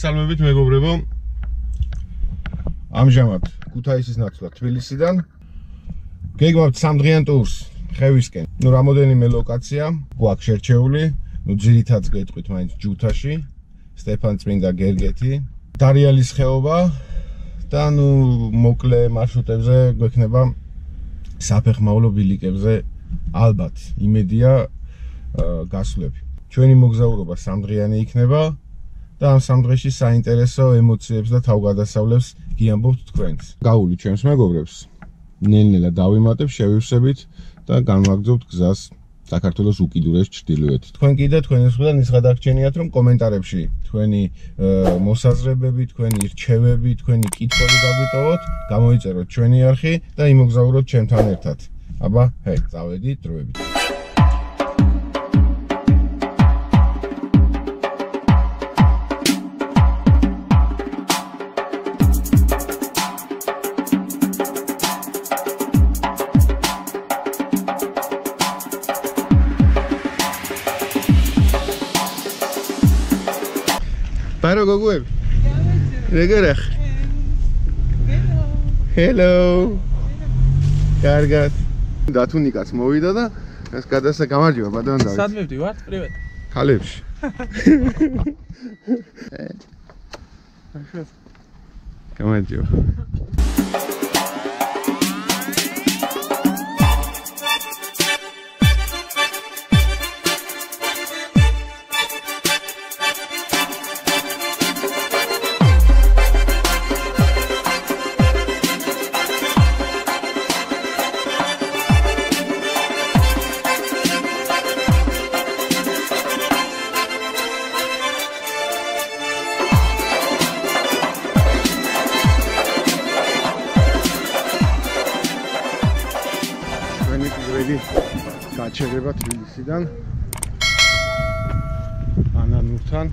მოგესალმებით მეგობრებო. ამჟამად ქუთაისის ნაცვლად თბილისიდან გეგმავთ სამდღიან ტურს ხევისკენ. ნუ რამოდენიმე ლოკაცია გვაქვს შერჩეული, ნუ ძირითადად გეტყვით მაინც ჯუთაში, სტეფან წმინდა გერგეთი, დარიალის ხეობა და ნუ მოკლე მარშრუტებზე გვექნება საფეხმავლო ბილიკებზე ალბათ იმედია გასვლები. ჩვენი მოგზაურობა სამდღიანი იქნება და ამ სამდღეში საინტერესო ემოციებს და თავგადასავლებს გიამბობთ თქვენს. გაული ჩემს მეგობრებს. ნელ-ნელა დავიმატებ, შევივსებით და განვაგრძობთ გზას საქართველოს უკიდურეს ჩრდილოეთით. თქვენ კიდე თქვენს ხვდა ის გადაგჩენიათ რომ კომენტარებში თქვენი მოსაზრებები, თქვენი რჩევები, თქვენი კითხვები დაგვიტოვოთ, გამოიწეროთ ჩვენი არხი და იმოგზაუროთ ჩემთან ერთად. აბა, ჰე, წავედი დროებით. ბარო გოგოები როგორ ახ ჰელო კარგად დათუნიკაც მოვიდა და ეს გადასა გამარჯობა ბატონ დავით სად მივდივართ პრივეტ ხალებში გამარჯობა გაჩერება თბილისიდან ანანურთან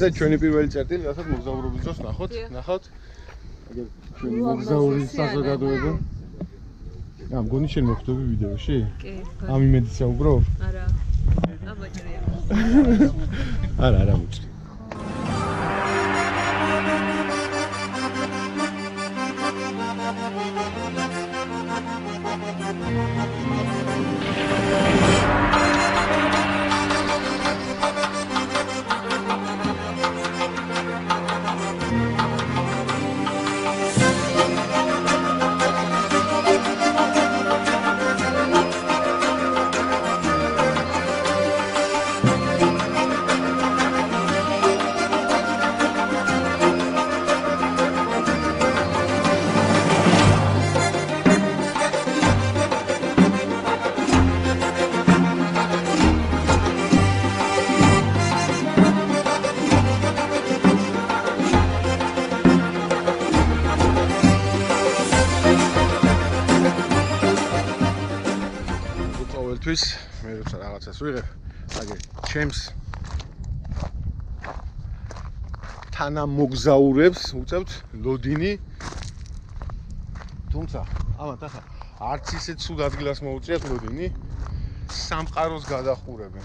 ეს ჩვენი პირველი წერტილი, რასაც მოგზაურობის დროს ნახოთ, ნახოთ. აგერ ჩვენი მოგზაურის საზოგადოება. ამ გონი შენ მოხდები ვიდეოში? კი. ამ იმედით საუბრობ? არა. აბაჭრია. არა, არა მოჭრი. ყოველთვის მე როცა რაღაცას ვიღებ, აგე ჩემს თანამოგზაურებს უწევთ ლოდინი. თუმცა, ამათ ახლა არც ისე ცუდ ადგილას მოუწიათ ლოდინი. სამყაროს გადახურებენ.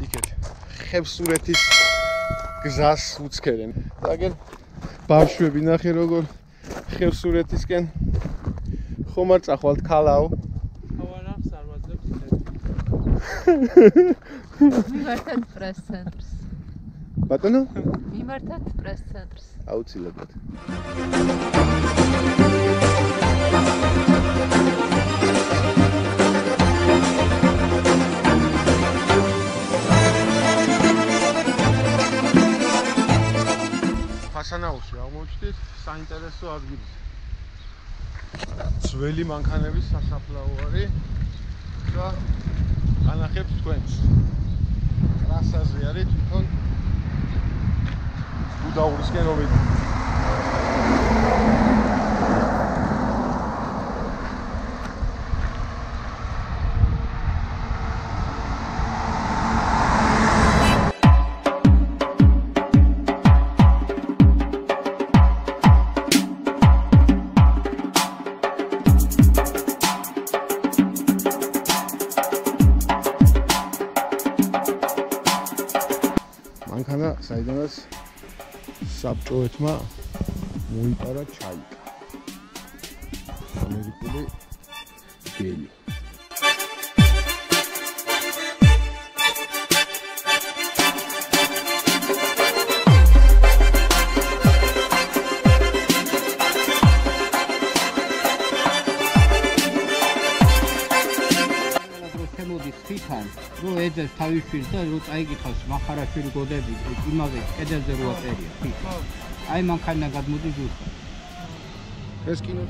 იქეთ ხევსურეთის გზას უცქერენ. და აგერ ბავშვები ნახე როგორ ხევსურეთისკენ ხომ არ წახვალთ ქალაო? მიმართეთ პრეს ცენტრს. ბატონო? მიმართეთ პრეს ცენტრს. აუცილებლად. ფასანაუში აღმოჩნდით საინტერესო ადგილი. ძველი მანქანების სასაფლაო არის და განახებთ თქვენს. ტრასაზე არის თვითონ გუდაურისკენ რომ საბჭოეთმა მოიპარა ჩაიკა. ამერიკული გელი. შემოდის თვითონ, რომ ეძებს თავის შვილს და რომ წაიკითხავს מחარაშვილი გოდები იმავე კედელზე რო აწერია თვითონ. აი მანქანა გადმოდი ჯუშა. ეს კინო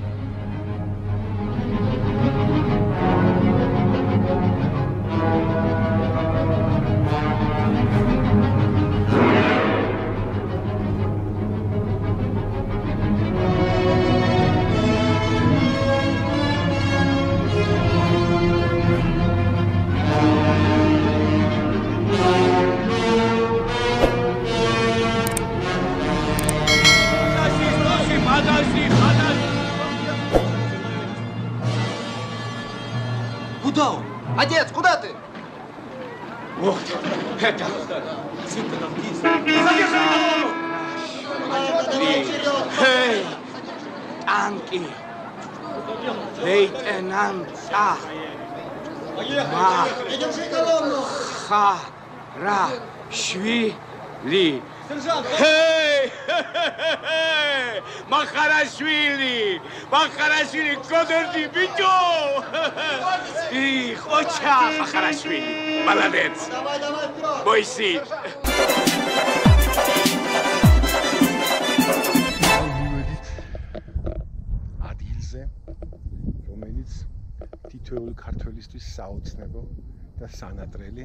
მა ხა რა შვილი ჰეი მახარაშვილი მახარაშვილი კოდერდი ბიჭო ი ხოჩა მახარაშვილი მალადეც მოისი თითოეული ქართველისთვის საოცნებო და სანატრელი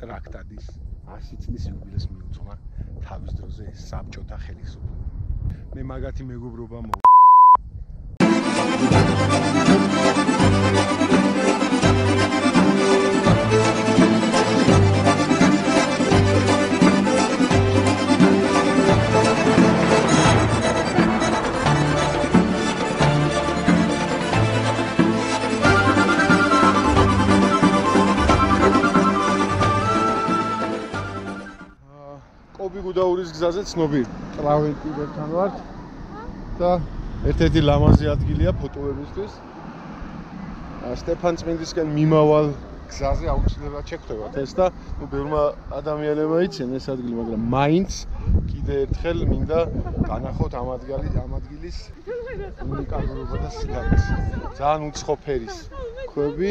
ტრაქტადის 100 წლის იუბილეს მიუძღვნა თავის დროზე საბჭოთა ხელისუფლება. მე მაგათი მეგობრობა მო გუდაურის გზაზე ცნობი კლავენ კიდერთან ვართ და ერთ-ერთი ლამაზი ადგილია ფოტოებისთვის. სტეფან წმინდისკენ მიმავალ გზაზე აუცილებლად შეხვდებათ ეს და ნუ ბევრმა ადამიანებმა იციან ეს ადგილი, მაგრამ მაინც კიდე ერთხელ მინდა განახოთ ამ ადგილი ამ ადგილის უნიკალურობა და სიგანეს. ძალიან უცხო ფერის ქვები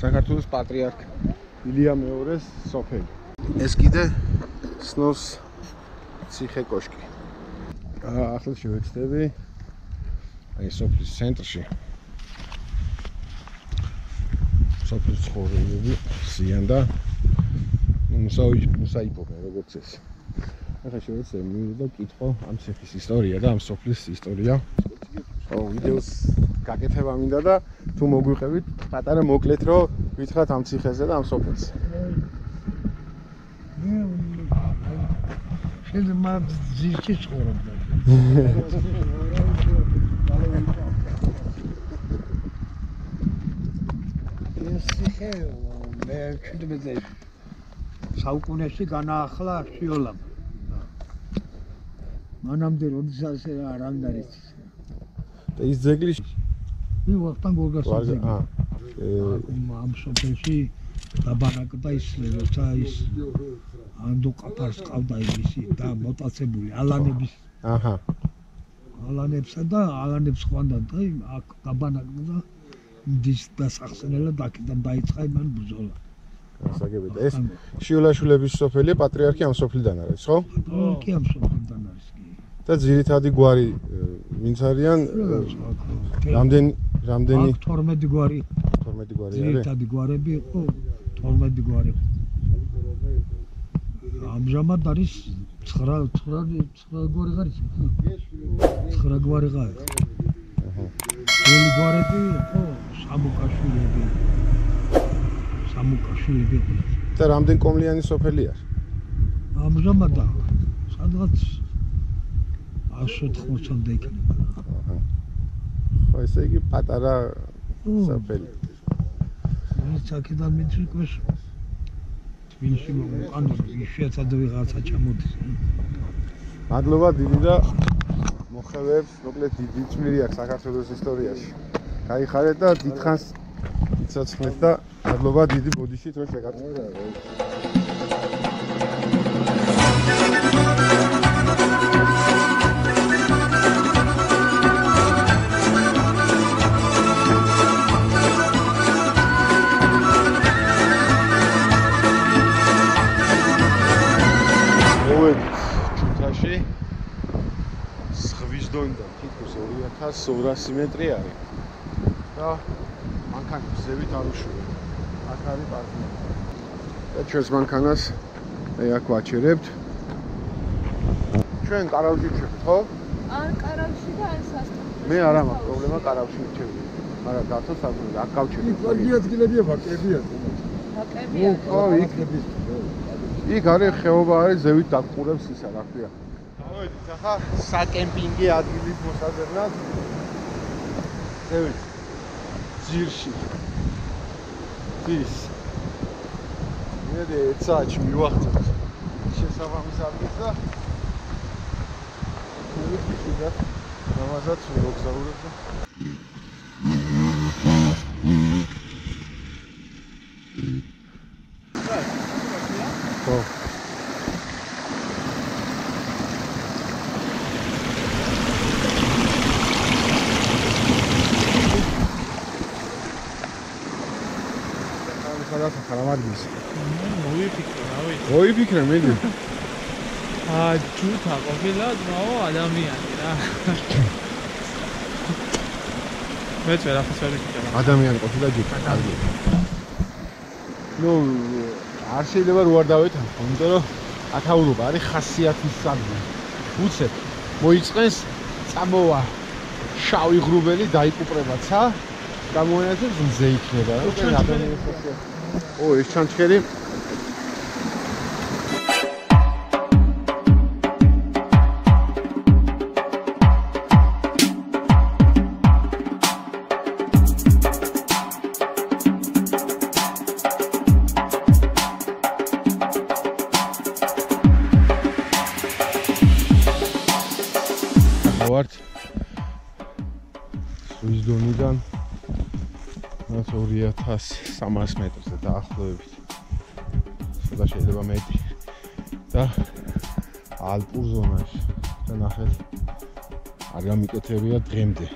საქართველოს პატრიარქ ილია მეორეს სოფელი. ეს კიდე სნოს ციხე კოშკი. აა ახლა შევეცდები აი სოფლის ცენტრში. სოფლის ცხოვრებები სიან და მუსაი მუსაიპობენ როგორც ეს. ახლა შევეცდები მივიდე და ვკითხო ამ ციხის ისტორია და ამ სოფლის ისტორია. ო ვიდეოს გაკეთება მინდა და თუ მოგვიყევით პატარა მოკლედ რომ ვითხრათ ამ ციხეზე და ამ სოფელს. შეიძლება ძირში ცხოვრობდა. ეს ციხე მე ჩვიდმეზე საუკუნეში განაახლა შიოლამ. მანამდე როდესაც არ ამდარიც. და ის ძეგლი მე ვახტანგ გორგასაძე. აა ამ სოფელში დაბანაკდა ის როცა ის ანდო ყაფარს ყავდა ისი და მოტაცებული ალანების აჰა ალანებსა და ალანებს ხვანდა და აქ დაბანაკდა და დის დასახსენელა დაკიდან დაიწყა იმან ბრძოლა. ასაგებია და ეს შიოლაშვილების სოფელი პატრიარქი ამ სოფლიდან არის ხო კი ამ სოფლიდან არის კი. და ძირითადი გვარი ვინც არიან რამდენი რამდენი? აქ 12 გვარი. 12 გვარი არის? ძირითადი გვარები იყო 12 გვარი. ამჟამად არის 9 9 9 გვარი არის 9 გვარი არის ორი გვარები ხო სამუკაშვილები სამუკაშვილები და რამდენ კომლიანი სოფელია? ამჟამად და სადღაც 180-მდე იქნება ხო, ესე იგი პატარა ო, სოფელი. ის აქედან მიჩიკოს თბილისში ანუ იშვიათად ვიღაცა ჩამოდის მადლობა დიდი და მოხევებს, მოკლედ დიდი წვლილი აქვს საქართველოს ისტორიაში. გაიხარეთ და დიდხანს იცოცხლეთ და მადლობა დიდი ბოდიში თორე შეგარწმუნდა. დონიდან თითქოს 2200 მეტრი არის. და მანქანის ზევით არ უშურო აქ არის პარკინგი და ჩვენს მანქანას აი აქ ვაჩერებთ. ჩვენ კარავში ვჩერდით ხო? არ კარავში და არ სასტუმრო. მე არ მაქვს პრობლემა კარავში ვჩერდით მაგრამ დათო საქმე აქ გავჩერდით იგი ადგილებია ვაკებია ბაკებია. ხო იქ იქ არის ხეობა არის ზევით დაგყურებს ისა რა ქვია გავედით ახლა საკემპინგე ადგილის მოსაზრნად ზევით ძირში. ის მე ეცაჩ მივახცევთ შესაბამის ადგილს და ვიქი და გამაზაც მოგზაურებ და მედი აა ჯუთა ყოფილა ძმაო ადამიანი რა. მეც ვერ ვიფიქრე. ადამიანი ყოფილა ჯიქა კარგი. ნუ არ შეიძლება რო არ დავეთან იმიტომ რომ ათაურობა არის ხასიათის საგნი უცებ მოიწყენს წამოვა შავი ღრუბელი დაიკუპრება ცა გამოენაცებს მზე იქნება რა ო ეს ჩანჩქერი 2300 მეტრზე დაახლოებით. და შეიძლება მეტი. და ალპურ ზონაში. და ნახეთ. არ გამიკეთებია დღემდე